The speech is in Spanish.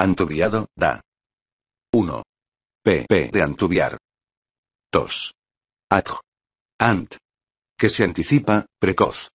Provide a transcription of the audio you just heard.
Antubiado, da. 1. PP de antubiar. 2. Adj. Ant. Que se anticipa, precoz.